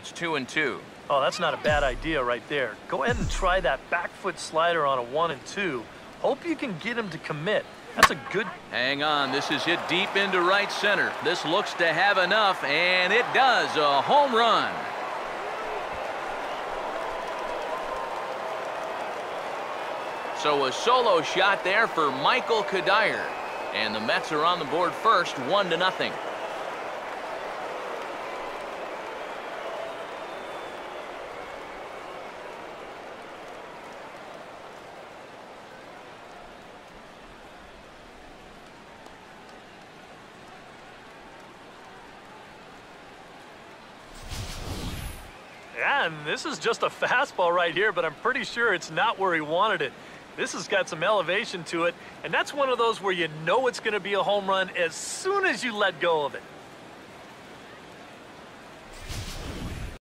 It's two and two. Oh, that's not a bad idea right there. Go ahead and try that back foot slider on a one and two. Hope you can get him to commit. That's a good... Hang on, this is hit deep into right center. This looks to have enough, and it does. A home run. So a solo shot there for Michael Cuddyer. And the Mets are on the board first, one to nothing. This is just a fastball right here, but I'm pretty sure it's not where he wanted it. This has got some elevation to it, and that's one of those where you know it's going to be a home run as soon as you let go of it.